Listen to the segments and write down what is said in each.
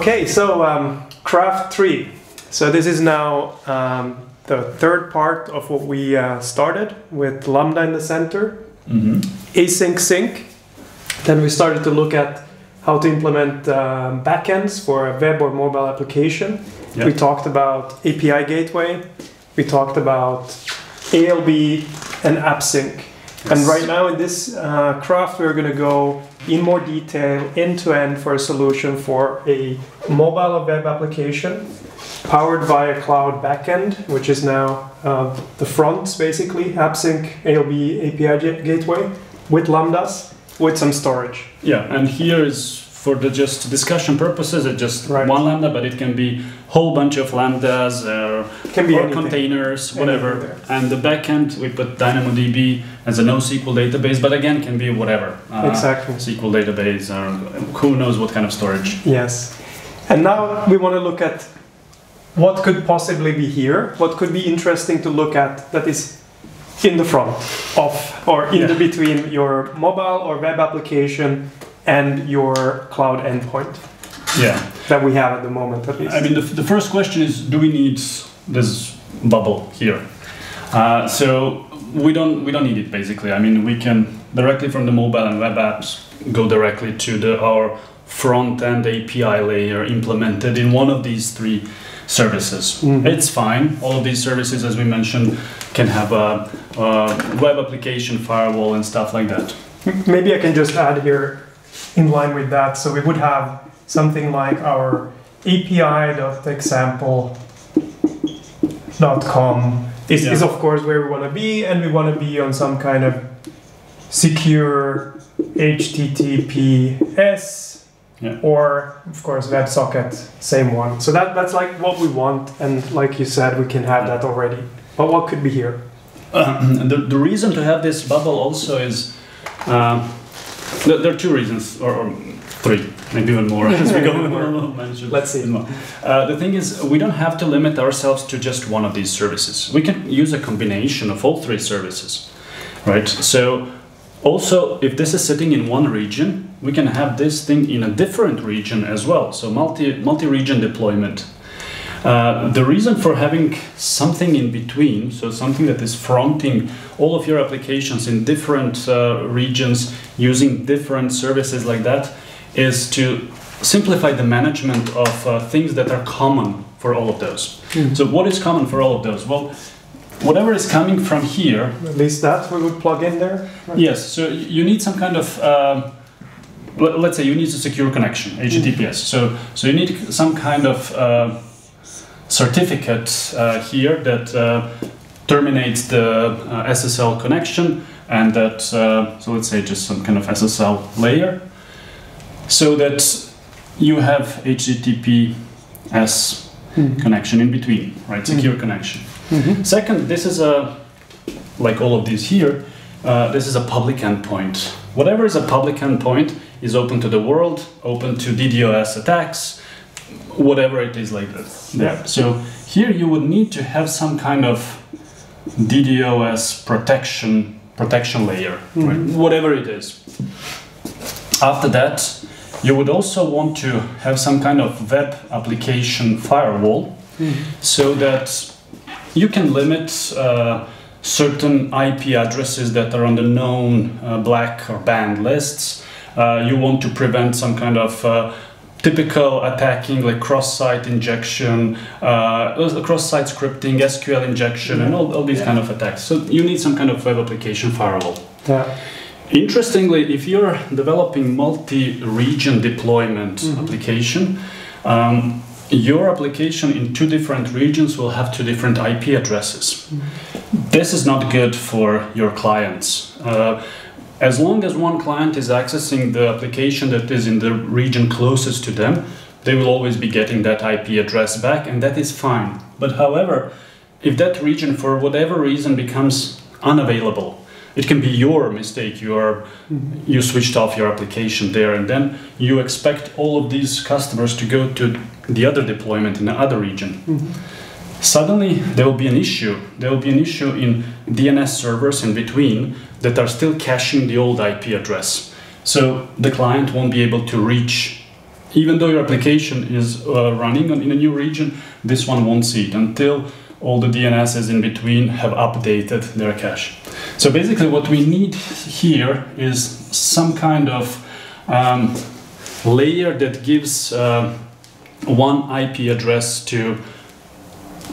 Okay, so um, Craft 3. So this is now um, the third part of what we uh, started with Lambda in the center, Mm-hmm. async sync. Then we started to look at how to implement um, backends for a web or mobile application. Yeah. We talked about API gateway. We talked about ALB and AppSync. And right now in this uh, craft, we're going to go in more detail, end to end, for a solution for a mobile or web application powered by a cloud backend, which is now uh, the front, basically, AppSync, ALB, API gateway with Lambdas with some storage. Yeah, and here is for the just discussion purposes, it's just Right. one lambda, but it can be whole bunch of lambdas or, Can be or containers, whatever. And the backend, we put DynamoDB as a NoSQL database, but again, can be whatever. Uh, Exactly. SQL database or who knows what kind of storage. Yes. And now we want to look at what could possibly be here, what could be interesting to look at that is in the front of or in the between your mobile or web application and your cloud endpoint Yeah. That we have at the moment at least. I mean, the, the first question is, do we need this bubble here? Uh, so we don't we don't need it basically. I mean, we can directly from the mobile and web apps go directly to the our front end API layer implemented in one of these three services. Mhm. It's fine. All of these services, as we mentioned, can have a, a web application firewall and stuff like that. Maybe I can just add here in line with that. So we would have something like our api.example.com is, is of course where we want to be and we want to be on some kind of secure HTTPS Yeah. or of course WebSocket, same one. So that, that's like what we want and like you said, we can have that already. But what could be here? Um, the, the reason to have this bubble also is um, there, there are two reasons, or, or three, maybe even more as we go. Let's see. more. Uh, the thing is, we don't have to limit ourselves to just one of these services. We can use a combination of all three services, right? So, also, if this is sitting in one region, we can have this thing in a different region as well. So, multi multi region deployment. Uh, the reason for having something in between, so something that is fronting all of your applications in different uh, regions using different services like that, is to simplify the management of uh, things that are common for all of those. So, what is common for all of those? Well, whatever is coming from here, At least that we would plug in there. right? yes, so you need some kind of. Let- let's say you need a secure connection, HTTPS. So, so you need some kind of uh, certificate uh, here that uh, terminates the uh, SSL connection and that, uh, so let's say just some kind of SSL layer, so that you have HTTPS Mhm. connection in between, right? Secure connection. Mhm. Second, this is a, like all of these here, uh, this is a public endpoint. Whatever is a public endpoint is open to the world, open to DDoS attacks, whatever it is like that. Yeah. So here you would need to have some kind of DDoS protection protection layer, right? Mhm. whatever it is. After that, you would also want to have some kind of web application firewall so that you can limit uh, certain IP addresses that are on the known uh, black or banned lists. Uh, you want to prevent some kind of uh, typical attacking like cross-site injection, uh, cross-site scripting, SQL injection, and all, all these kind of attacks. So you need some kind of web application firewall. Yeah. Interestingly, if you're developing multi-region deployment Mhm. application, um, your application in two different regions will have two different IP addresses. This is not good for your clients. Uh, as long as one client is accessing the application that is in the region closest to them, they will always be getting that IP address back, and that is fine. But however, if that region for whatever reason becomes unavailable, it can be your mistake. You are you switched off your application there, and then you expect all of these customers to go to the other deployment in the other region. Suddenly, there will be an issue. There will be an issue in DNS servers in between that are still caching the old IP address. So the client won't be able to reach even though your application is uh, running in a new region, this one won't see it until all the DNSs in between have updated their cache. So basically, what we need here is some kind of um, layer that gives uh, one IP address to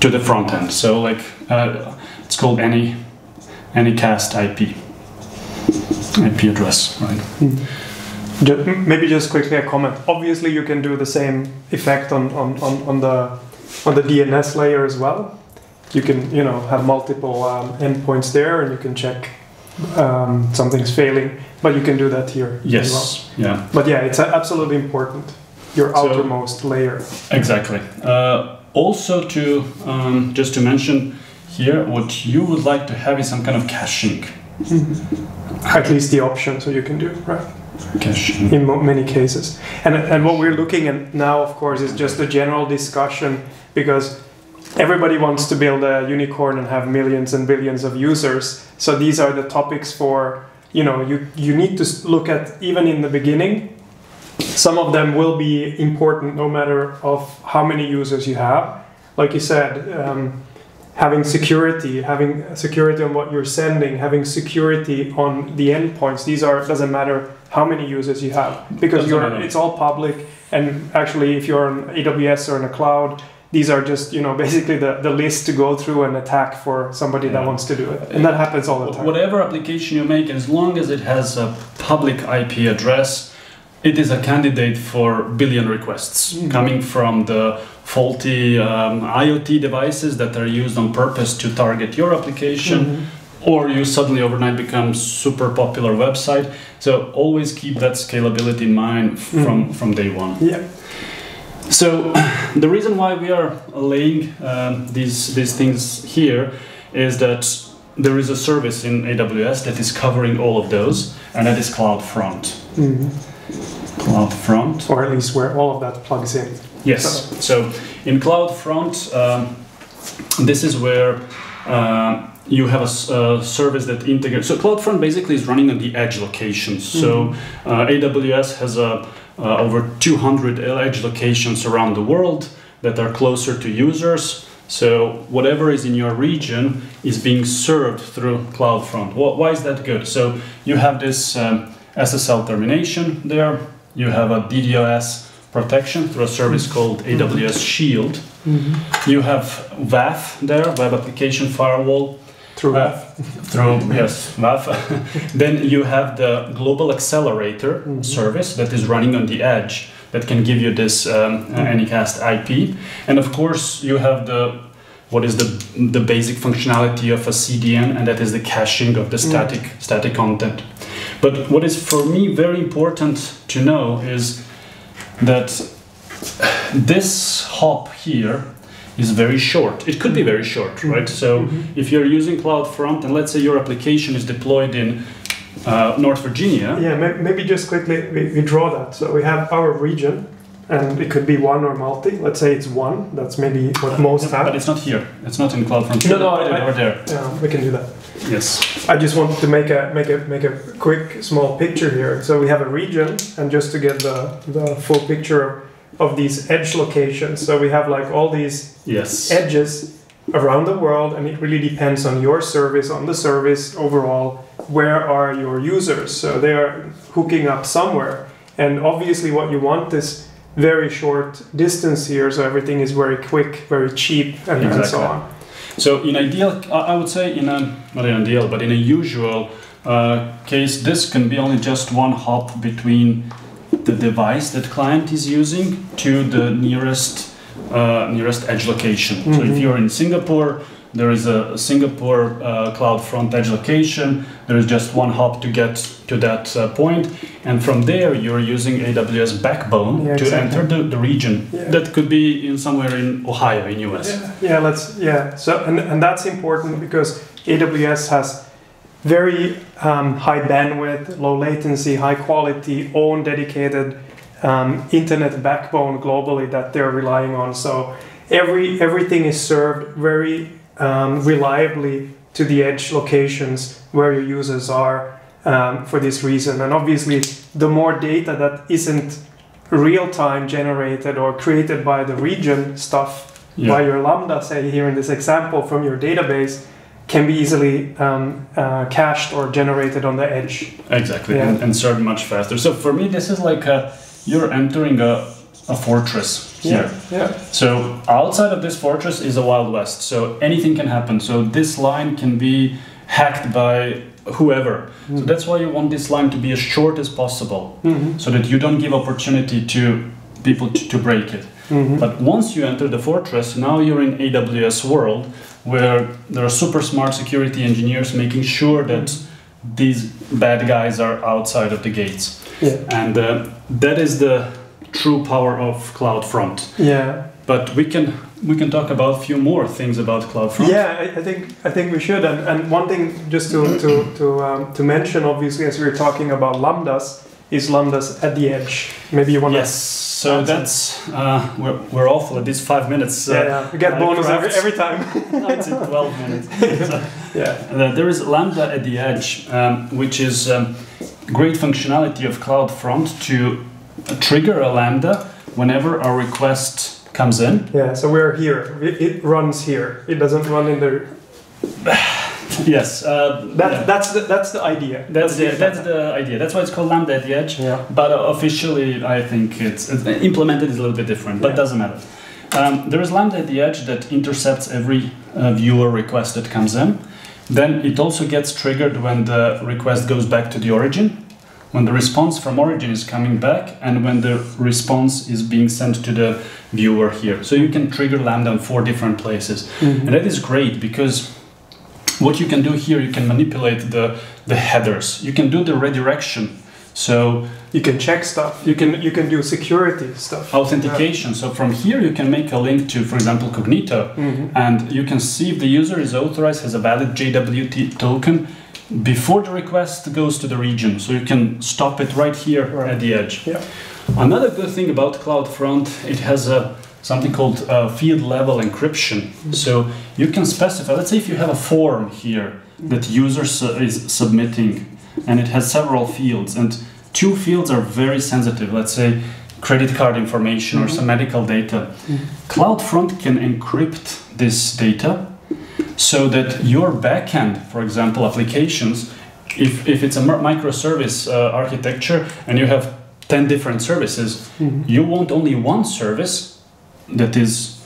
to the front end. So like uh, it's called any Anycast IP IP address, right? Ju- m- Maybe just quickly a comment. Obviously, you can do the same effect on, on, on, on the on the DNS layer as well. You can you know have multiple um, endpoints there, and you can check um, something's failing. But you can do that here. as well. Yes, yeah, But yeah, it's absolutely important. Your So- outermost layer. exactly. Uh, also, to um, just to mention here, what you would like to have is some kind of caching. At least the option, so you can do right. Caching. in many cases. And, and what we're looking at now, of course, is just a general discussion because everybody wants to build a unicorn and have millions and billions of users. So these are the topics for, you know, you, you need to look at even in the beginning. Some of them will be important no matter of how many users you have. Like you said, um, having security, having security on what you're sending, having security on the endpoints. These are doesn't matter how many users you have because you're it's all public. And actually, if you're on AWS or in a cloud, these are just you know basically the, the list to go through and attack for somebody that wants to do it, and that happens all the time. Whatever application you make, as long as it has a public IP address, it is a candidate for billion requests Mhm. coming from the faulty um, IoT devices that are used on purpose to target your application, Mhm. or you suddenly overnight become super popular website. So always keep that scalability in mind from from day one. Yeah. So the reason why we are laying um, these these things here is that there is a service in AWS that is covering all of those, and that is CloudFront. Mhm. CloudFront. Or at least where all of that plugs in. Yes. So in CloudFront, um, this is where uh, you have a service that integrates. So CloudFront basically is running on the edge locations. So uh, AWS has a, uh, over 200 edge locations around the world that are closer to users. So whatever is in your region is being served through CloudFront. Wh- Why is that good? So you have this um, SSL termination there. You have a DDoS protection through a service called AWS Shield. You have WAF there, Web Application Firewall, Through Uh, that. through yes WAF. then you have the Global Accelerator Mhm. service that is running on the edge that can give you this um, uh, Anycast IP, and of course you have the what is the the basic functionality of a CDN, and that is the caching of the Mm. static static content. But what is for me very important to know is that this hop here is very short. It could be very short, right? So Mhm. if you're using CloudFront and let's say your application is deployed in uh, North Virginia, Yeah, maybe just quickly we, we draw that. So we have our region, and it could be one or multi. Let's say it's one. That's maybe what most but have. But it's not here. It's not in CloudFront. No, no, I- over there. Yeah, we can do that. Yes. I just wanted to make a make a make a quick small picture here. So we have a region, and just to get the the full picture of these edge locations. So we have like all these Yes. edges around the world, and it really depends on your service, on the service overall. Where are your users? So they are hooking up somewhere, and obviously, what you want is very short distance here, so everything is very quick, very cheap, and, and so on. So in ideal, I I would say in a not in ideal, but in a usual uh, case, this can be only just one hop between the device that client is using to the nearest uh, nearest edge location. So if Mhm. you're in Singapore, there is a Singapore uh, CloudFront edge location. There is just one hop to get to that uh, point, and from there you're using AWS Backbone Yeah, to exactly. enter the, the region. Yeah. That could be in somewhere in Ohio, in US. Yeah, yeah, let's yeah. So and, and that's important because AWS has very um, high bandwidth, low latency, high quality, own dedicated um, internet backbone globally that they're relying on. So every everything is served very um, reliably to the edge locations where your users are um, for this reason. And obviously, the more data that isn't real-time generated or created by the region stuff Yeah. by your Lambda, say here in this example from your database, can be easily um, uh, cached or generated on the edge. Exactly, Yeah. and, and served much faster. So for me, this is like a, you're entering a, a fortress here. Yeah. So outside of this fortress is a wild west. So anything can happen. So this line can be hacked by whoever. So that's why you want this line to be as short as possible, hmm so that you don't give opportunity to people to, to break it. hmm But once you enter the fortress, now you're in AWS world where there are super smart security engineers making sure that these bad guys are outside of the gates. Yeah. And uh, that is the true power of CloudFront. Yeah. But we can we can talk about a few more things about CloudFront. Yeah, I, I think I think we should. And, and one thing just to to to, um, to mention, obviously, as we were talking about lambdas, is lambdas at the edge. Maybe you want Yes. So that's uh, we're, we're awful at these five minutes. Uh, Yeah, yeah. We get bonus every, every time. no, it's in twelve minutes. So, yeah. Uh, there is Lambda at the edge, um, which is um, great functionality of CloudFront to trigger a Lambda whenever a request comes in. Yeah. So we're here. It, it runs here. It doesn't run in the. Yes, uh, That, yeah. That's the that's the idea. that's the the that's the idea. That's why it's called Lambda at the edge. Yeah. But uh, officially, I think it's, it's implemented is a little bit different, but Yeah. doesn't matter. Um, there is Lambda at the edge that intercepts every uh, viewer request that comes in. Then it also gets triggered when the request goes back to the origin, when the response from origin is coming back, and when the response is being sent to the viewer here. So you can trigger Lambda in four different places. Mhm. And that is great because what you can do here, you can manipulate the, the headers. You can do the redirection. So You can check stuff. You can you can do security stuff. authentication. So from here you can make a link to, for example, Cognito, Mhm. and you can see if the user is authorized, has a valid JWT token before the request goes to the region. So you can stop it right here Right. at the edge. Yeah. Another good thing about CloudFront, it has a something called uh, field level encryption. So you can specify. Let's say if you have a form here that user su- is submitting, and it has several fields, and two fields are very sensitive. Let's say credit card information or Mhm. some medical data. Mhm. CloudFront can encrypt this data so that your backend, for example, applications, if, if it's a microservice uh, architecture and you have 10 different services, Mhm. you want only one service that is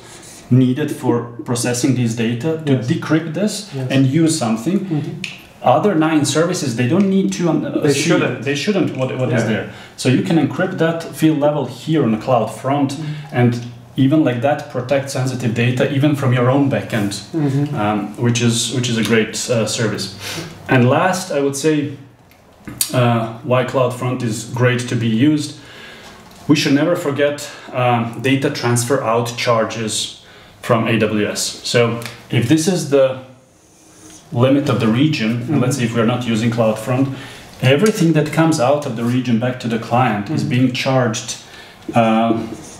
needed for processing these data to Yes. decrypt this Yes. and use something. Mhm. Other nine services, they don't need to. Uh, They see- shouldn't. They shouldn't. What, what is Yeah. there? So you can encrypt that field level here on the CloudFront, Mm-hmm. and even like that protect sensitive data even from your own backend Mhm. um, which is which is a great uh, service. And last, I would say uh, why CloudFront is great to be used. We should never forget um, data transfer out charges from AWS. So if this is the limit of the region, and let's say if we're not using CloudFront, everything that comes out of the region back to the client is Mhm. being charged uh,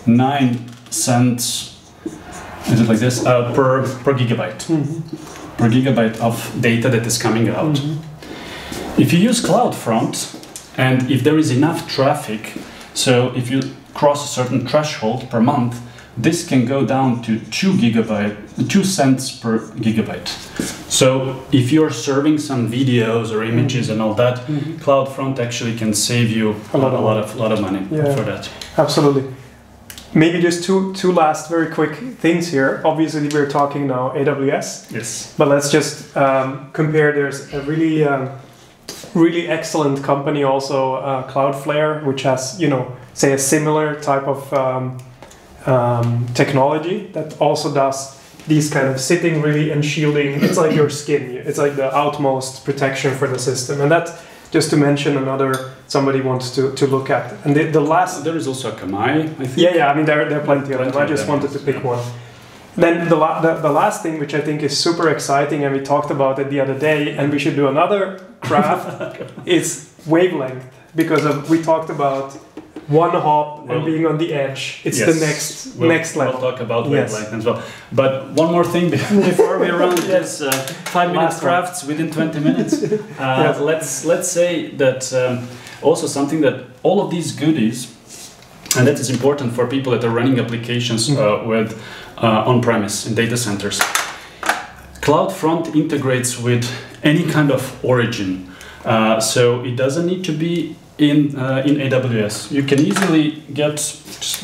nine cents. Is it like this uh, per per gigabyte? Mhm. per gigabyte of data that is coming out. Mhm. If you use CloudFront and if there is enough traffic, so if you cross a certain threshold per month, this can go down to 2 gigabyte, 2 cents per gigabyte. So if you're serving some videos or images and all that, Mhm. CloudFront actually can save you A lot a of lot of, lot of money Yeah. for that. Absolutely. Maybe just two two last very quick things here. Obviously, we're talking now AWS, Yes. but let's just um, compare. There's a really um, really excellent company also, uh, Cloudflare, which has you know say a similar type of um, um, technology that also does these kind of sitting really and shielding. It's like your skin. It's like the outmost protection for the system, and that just to mention another somebody wants to, to look at. And the, the last There is also Akamai, I think. yeah, yeah. I mean, there, there are plenty of them. I just wanted to pick yeah. one. Then the, la- the the last thing, which I think is super exciting, and we talked about it the other day, and we should do another craft, is wavelength because of, we talked about one hop Well, and being on the edge. It's Yes, the next we'll, next level. We'll talk about Yes. wavelength as well. But one more thing before we run this uh, five minute Last one. crafts within 20 minutes. Uh, Yes. Let's let's say that um, also something that all of these goodies and that is important for people that are running applications uh, with uh, on-premise in data centers. CloudFront integrates with any kind of origin, uh, so it doesn't need to be in uh, in AWS. You can easily get.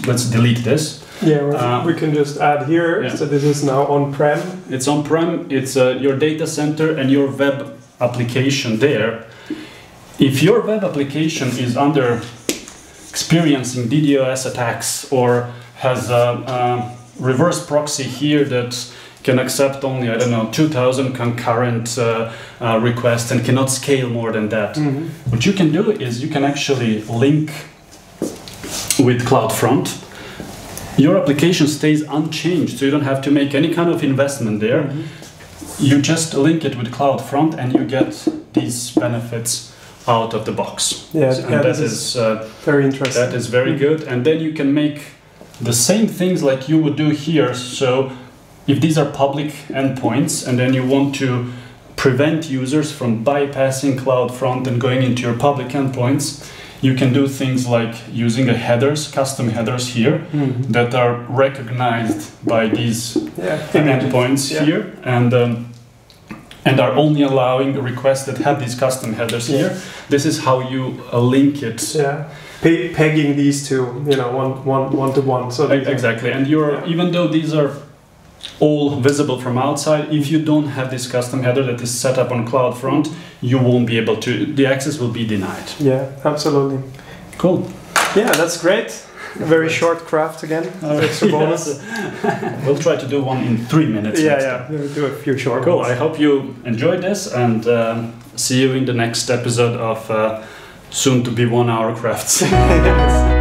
Let's delete this. Yeah, we- Uh, we can just add here. yeah. So this is now on-prem. It's on-prem. It's uh, your data center and your web application there. If your web application is under experiencing DDoS attacks or has a, a reverse proxy here that can accept only I don't know 2,000 concurrent uh, uh, requests and cannot scale more than that, Mhm. what you can do is you can actually link with CloudFront. Your application stays unchanged, so you don't have to make any kind of investment there. Mhm. You just link it with CloudFront and you get these benefits out of the box. Yeah, and yeah, that this is, uh, Very interesting. that is very Mhm. good. And then you can make the same things like you would do here. So if these are public endpoints and then you want to prevent users from bypassing CloudFront and going into your public endpoints, you can do things like using a headers, custom headers here Mhm. that are recognized by these Yeah, endpoints Yeah. here and um, and are only allowing requests that have these custom headers Yeah. here. This is how you uh, link it. Yeah, Pe- pegging these two, you know, one, one, one to one. So Exactly, and you're even though these are all visible from outside, if you don't have this custom header that is set up on CloudFront, you won't be able to. The access will be denied. Yeah, absolutely. Cool. Yeah, that's great. A very short craft again. Extra bonus. we'll try to do one in three minutes. Yeah, yeah. time. We'll do a few short Cool. ones. I hope you enjoyed this and um, see you in the next episode of uh, soon to be one hour crafts. Yes.